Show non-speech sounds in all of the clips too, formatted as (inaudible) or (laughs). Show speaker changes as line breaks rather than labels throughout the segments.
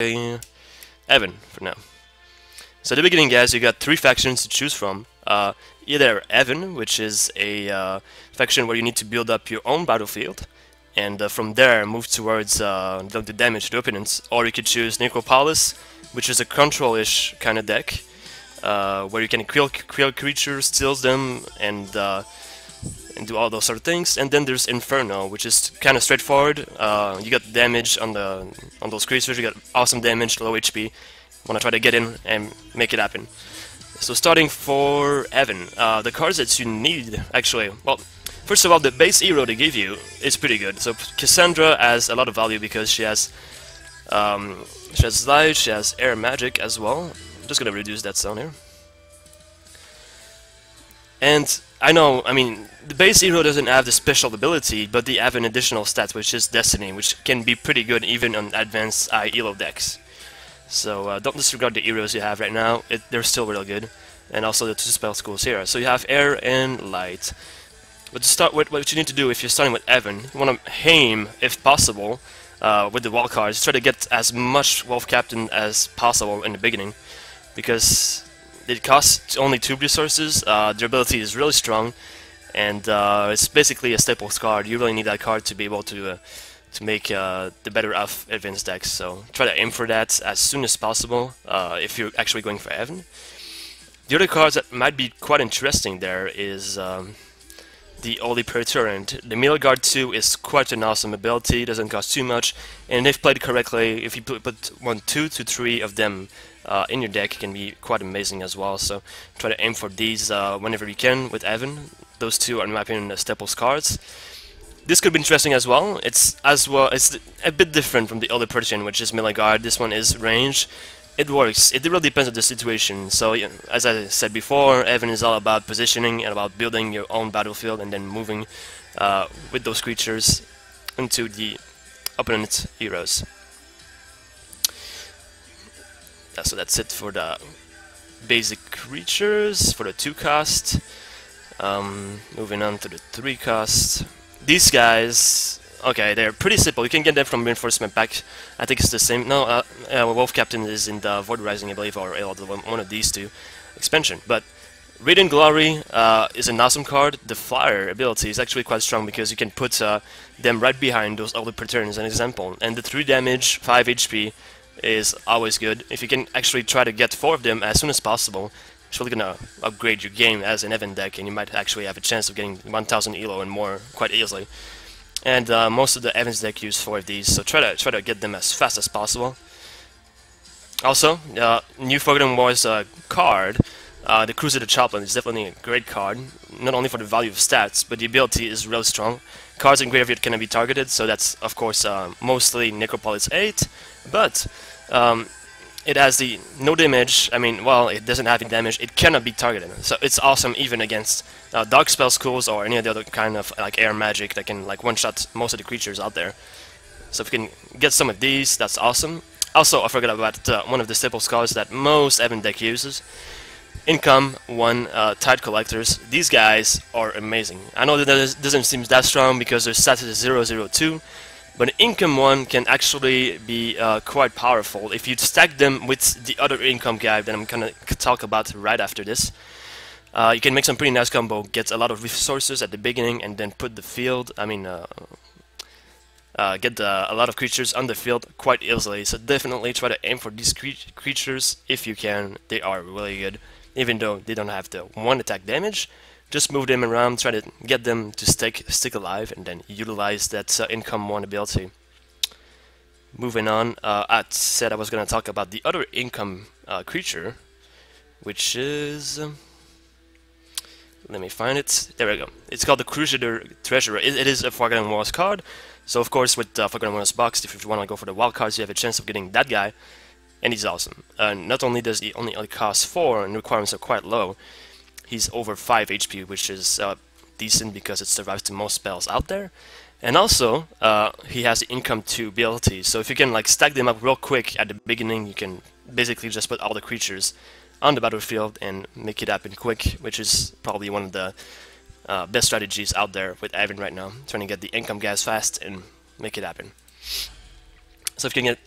Haven for now. So at the beginning, guys, you got three factions to choose from. Uh, either Haven, which is a uh, faction where you need to build up your own battlefield, and uh, from there move towards uh, the damage to the opponents. Or you could choose Necropolis, which is a control-ish kind of deck, uh, where you can kill, kill creatures, steal them, and uh, and do all those sort of things. And then there's Inferno, which is kind of straightforward. Uh, you got damage on the on those creatures. You got awesome damage, low HP. Want to try to get in and make it happen. So starting for Haven, uh, the cards that you need actually. Well, first of all, the base hero they give you is pretty good. So Cassandra has a lot of value because she has um, she has light, she has air magic as well. I'm just gonna reduce that sound here. And I know, I mean, the base hero doesn't have the special ability, but they have an additional stat, which is Destiny, which can be pretty good even on advanced high elo decks. So uh, don't disregard the heroes you have right now, it, they're still real good. And also the two spell schools here. So you have air and light. But to start with, what you need to do if you're starting with Haven, you want to aim, if possible, uh, with the wall cards. Try to get as much Wolf Captain as possible in the beginning. Because it costs only two resources. Uh, durability is really strong, and uh, it's basically a staples card. You really need that card to be able to uh, to make uh, the better of advanced decks. So try to aim for that as soon as possible uh, if you're actually going for Haven. The other cards that might be quite interesting there is um, the Holy Praetorian. The Melee Guard 2 is quite an awesome ability, doesn't cost too much, and if played correctly, if you put, put one, two to three of them uh, in your deck can be quite amazing as well. So try to aim for these uh, whenever you can with Haven. Those two are in my opinion the staples cards. This could be interesting as well. It's as well. It's a bit different from the other Persian, which is melee guard. This one is range. It works. It really depends on the situation. So, as I said before, Haven is all about positioning and about building your own battlefield and then moving uh, with those creatures into the opponent's heroes so that's it for the basic creatures for the two cost. Um, moving on to the three cost. These guys, okay, they're pretty simple. You can get them from reinforcement pack. I think it's the same. No, uh, uh, Wolf Captain is in the Void Rising, I believe, or one of these two expansion. But Radiant Glory uh, is an awesome card. The Flyer ability is actually quite strong because you can put uh, them right behind those other patterns, an example. And the 3 damage, 5 HP, is always good. If you can actually try to get four of them as soon as possible, it's really gonna upgrade your game as an Haven deck, and you might actually have a chance of getting 1000 elo and more quite easily. And uh, most of the Havens deck use four of these, so try to try to get them as fast as possible. Also, uh, new Forgotten Wars uh, card, uh, the Crusader Chaplain is definitely a great card, not only for the value of stats, but the ability is really strong. Cards in graveyard can be targeted, so that's of course uh, mostly Necropolis 8, but um, it has the no damage. I mean, well, it doesn't have any damage. It cannot be targeted, so it's awesome even against uh, dark spell schools or any of the other kind of like air magic that can like one-shot most of the creatures out there. So if you can get some of these, that's awesome. Also, I forgot about uh, one of the staple cards that most Haven deck uses. Income 1 uh, Tithe Collectors. These guys are amazing. I know that doesn't seem that strong because their stats is 002, but income one can actually be uh, quite powerful if you stack them with the other income guy that I'm gonna talk about right after this. Uh, you can make some pretty nice combo, get a lot of resources at the beginning and then put the field, I mean, uh, uh get the, a lot of creatures on the field quite easily. So definitely try to aim for these cre creatures if you can. They are really good, even though they don't have the one attack damage just move them around, try to get them to stick, stick alive, and then utilize that uh, income one ability. Moving on, uh, I said I was going to talk about the other income uh, creature, which is... Um, let me find it. There we go. It's called the Crusader Treasurer. it, it is a Forgotten Wars card. So of course with uh, Forgotten Wars box, if you want to go for the wild cards, you have a chance of getting that guy. And he's awesome. Uh, not only does he only cost 4 and requirements are quite low, he's over 5 HP, which is uh, decent because it survives to most spells out there. And also, uh, he has the income 2 ability, so if you can like stack them up real quick at the beginning, you can basically just put all the creatures on the battlefield and make it happen quick, which is probably one of the uh, best strategies out there with Haven right now, trying to get the income gas fast and make it happen. So if you can get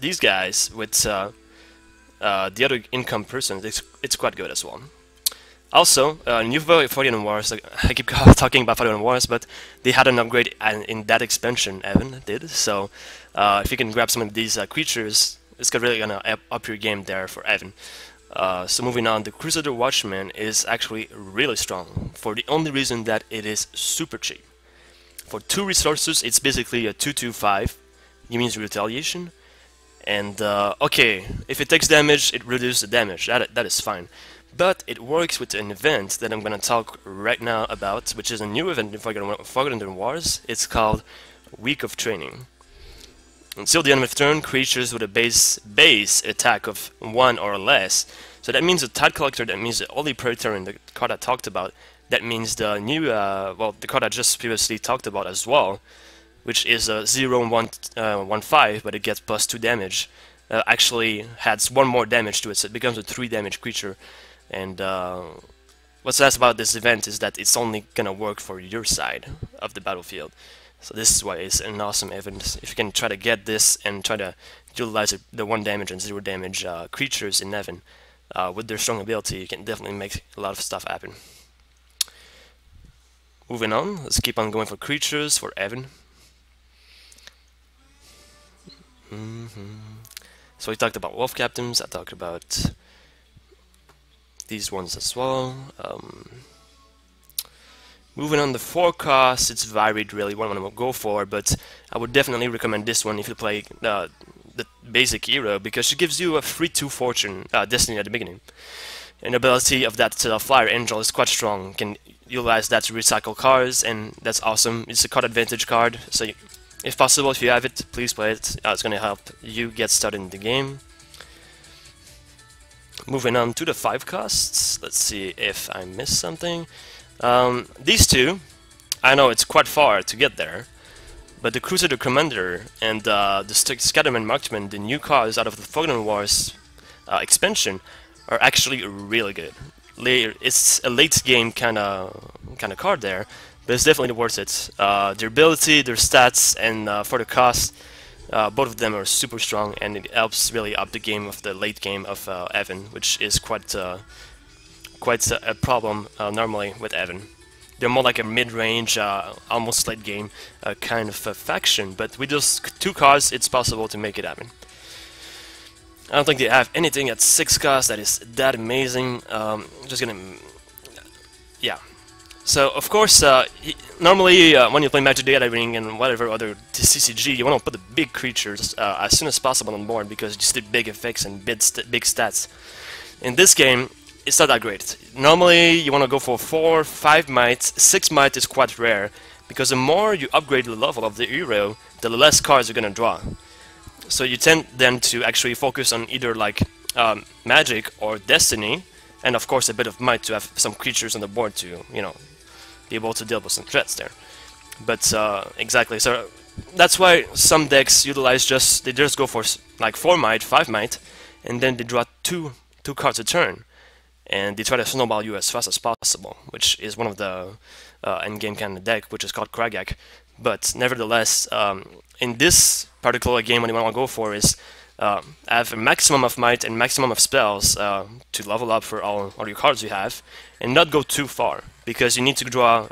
these guys with uh, uh, the other income person, it's, it's quite good as well. Also, uh, New Forgotten Wars, (laughs) I keep (laughs) talking about Forgotten Wars, but they had an upgrade in that expansion, Haven did, so uh, if you can grab some of these uh, creatures, it's really gonna up your game there for Haven. Uh, so moving on, the Crusader Watchman is actually really strong, for the only reason that it is super cheap. For two resources, it's basically a 225, it means retaliation, and uh, okay, if it takes damage, it reduces the damage, that, that is fine. But it works with an event that I'm going to talk right now about, which is a new event in Forgotten Wars. It's called Week of Training. Until the end of turn, creatures with a base base attack of 1 or less. So that means the Tithe Collector, that means the Holy Praetor in the card I talked about. That means the new, uh, well, the card I just previously talked about as well, which is a 0 1, uh, 1 5, but it gets plus 2 damage. Uh, actually adds one more damage to it, so it becomes a 3 damage creature. And uh, what's nice about this event is that it's only gonna work for your side of the battlefield. So this is why it's an awesome event. If you can try to get this and try to utilize the 1 damage and 0 damage uh, creatures in Haven uh, with their strong ability, you can definitely make a lot of stuff happen. Moving on, let's keep on going for creatures for Haven. Mm -hmm. So we talked about Wolf Captains, I talked about these ones as well. Um, moving on the forecast, it's varied really what I'm to go for, but I would definitely recommend this one if you play uh, the basic hero because she gives you a free 2 fortune uh, destiny at the beginning. The ability of that uh, flyer angel is quite strong. You can utilize that to recycle cards, and that's awesome. It's a card advantage card, so you, if possible, if you have it, please play it. Uh, it's going to help you get started in the game. Moving on to the five costs. Let's see if I missed something. Um, these two, I know it's quite far to get there, but the Crusader Commander and uh, the Scatterman Marksman, the new cards out of the Forgotten Wars uh, expansion, are actually really good. It's a late game kind of kind of card there, but it's definitely worth it. Uh, their ability, their stats, and uh, for the cost, uh, both of them are super strong, and it helps really up the game of the late game of uh, Haven, which is quite uh, quite a, problem uh, normally with Haven. They're more like a mid-range, almost late game kind of faction, but with those two cards, it's possible to make it happen. I don't think they have anything at six cost that is that amazing. Um, just gonna, yeah, so of course, uh, normally uh, when you play Magic the Gathering and whatever other CCG, you want to put the big creatures uh, as soon as possible on board because you see big effects and big, st big stats. In this game, it's not that great. Normally, you want to go for 4, 5 might, 6 might is quite rare because the more you upgrade the level of the hero, the less cards you're going to draw. So you tend then to actually focus on either like um, Magic or Destiny, and of course a bit of might to have some creatures on the board to, you know, be able to deal with some threats there. But uh, exactly, so that's why some decks utilize just they just go for like four might, five might, and then they draw two two cards a turn, and they try to snowball you as fast as possible, which is one of the uh, endgame kind of deck, which is called Kragak. But nevertheless, um, in this particular game, what you want to go for is uh, have a maximum of might and maximum of spells uh, to level up for all, all your cards you have, and not go too far, because you need to draw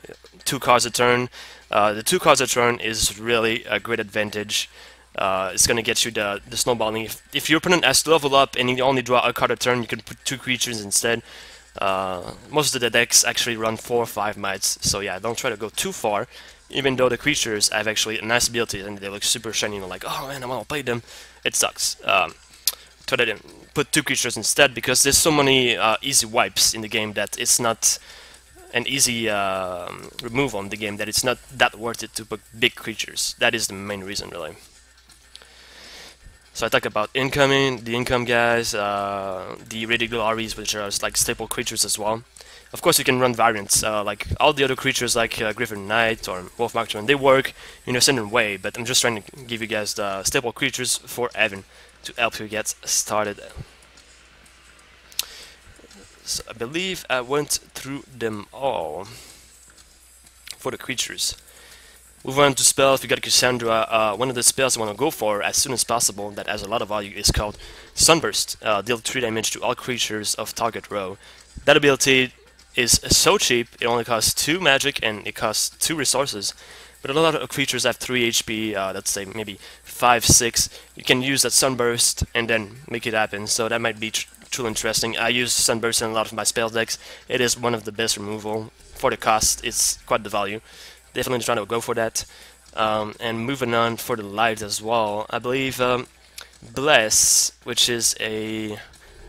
two cards a turn. Uh, the two cards a turn is really a great advantage. Uh, it's going to get you the, the snowballing. If, if your opponent has to level up and you only draw a card a turn, you can put two creatures instead. Uh, most of the decks actually run four or five mites, so yeah, don't try to go too far even though the creatures have actually nice ability and they look super shiny and like, oh man, I want to play them it sucks. Um, they didn't put two creatures instead because there's so many uh, easy wipes in the game that it's not an easy uh, remove on the game that it's not that worth it to put big creatures. That is the main reason, really. So I talk about incoming, the income guys, uh, the Radiant Glories, which are like staple creatures as well. Of course, you can run variants, uh, like all the other creatures like uh, Griffin Knight or Wolf Marksman, they work in a certain way, but I'm just trying to give you guys the staple creatures for Haven to help you get started. So I believe I went through them all for the creatures. Move on to spells. We got Cassandra. Uh, one of the spells I want to go for as soon as possible that has a lot of value is called Sunburst. Uh, deal 3 damage to all creatures of target row. That ability is so cheap, it only costs 2 magic and it costs 2 resources. But a lot of creatures have 3 HP, uh, let's say maybe 5, 6. You can use that Sunburst and then make it happen, so that might be tr truly interesting. I use Sunburst in a lot of my spell decks. It is one of the best removal. For the cost, it's quite the value definitely trying to go for that. Um, and moving on for the light as well, I believe um, Bless, which is a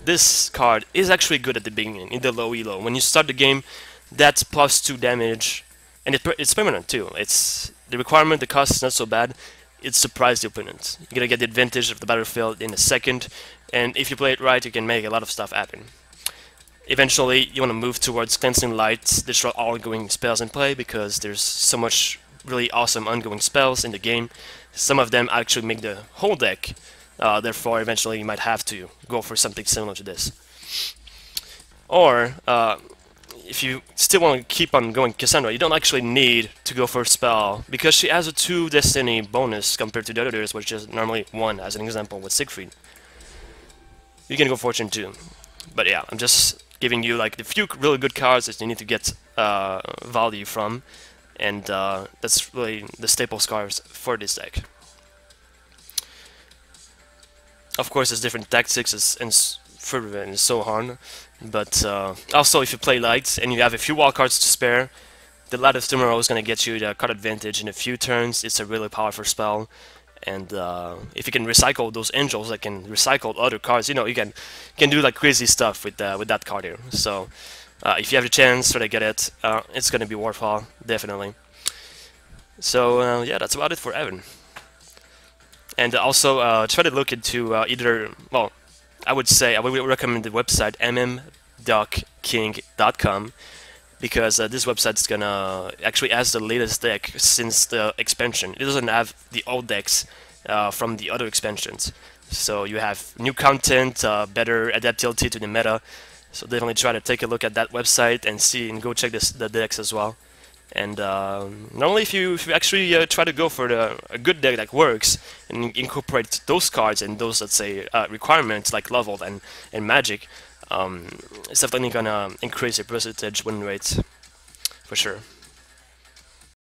this card is actually good at the beginning in the low elo. When you start the game, that's plus two damage, and it, it's permanent too. It's the requirement, the cost is not so bad. It surprises the opponent. You're gonna get the advantage of the battlefield in a second, and if you play it right, you can make a lot of stuff happen. Eventually, you want to move towards Cleansing Light, destroy all ongoing spells in play, because there's so much really awesome ongoing spells in the game. Some of them actually make the whole deck, uh, therefore eventually you might have to go for something similar to this. Or, uh, if you still want to keep on going Cassandra, you don't actually need to go for a spell, because she has a 2 Destiny bonus compared to the others, which is normally 1, as an example with Siegfried. You can go Fortune too. But yeah, I'm just giving you like the few really good cards that you need to get uh, value from, and uh, that's really the staple cards for this deck. Of course, there's different tactics and and so on, but uh, also if you play light and you have a few wild cards to spare, the Light of Tomorrow is going to get you the card advantage in a few turns. It's a really powerful spell and uh, if you can recycle those angels that can recycle other cards, you know, you can can do like crazy stuff with uh, with that card here. So uh, if you have the chance try to get it, uh, it's gonna be worthwhile, definitely. So uh, yeah, that's about it for Haven. And also uh, try to look into either, well, I would say I would recommend the website mmduckking.com because uh, this website is gonna actually has the latest deck since the expansion. It doesn't have the old decks uh, from the other expansions. So you have new content, uh, better adaptability to the meta. So definitely try to take a look at that website and see and go check this, the decks as well. And uh, normally, if you, if you actually uh, try to go for the, a good deck that works and incorporate those cards and those, let's say, uh, requirements like level and, and magic, um, it's definitely gonna increase your percentage win rate for sure.